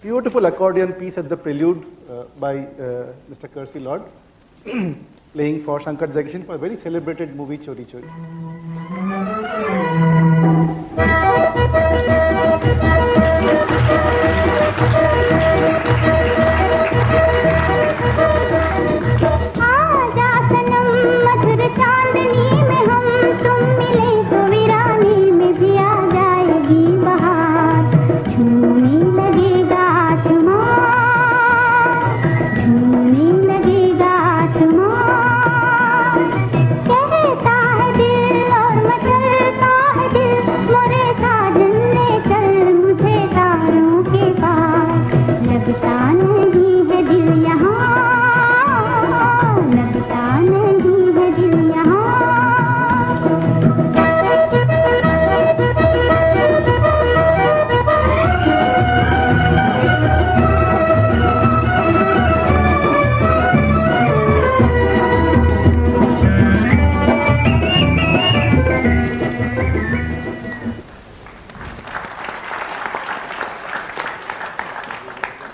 beautiful accordion piece at the prelude uh, by uh, Mr. Kersi Lord, playing for Shankar Jaikishan for a very celebrated movie Chori Chori.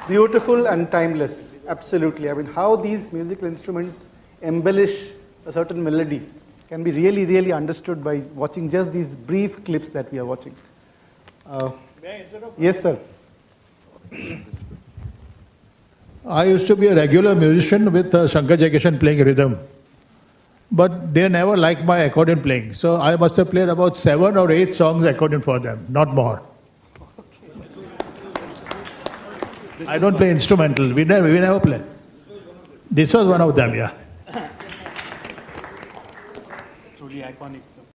Beautiful and timeless, absolutely. I mean, how these musical instruments embellish a certain melody can be really, really understood by watching just these brief clips that we are watching. Uh, yes, sir. I used to be a regular musician with uh, Shankar Jaikishan playing rhythm. But they never liked my accordion playing. So I must have played about seven or eight songs accordion for them, not more. I don't play instrumental. We never, we never play. This was one of them, yeah. Truly iconic.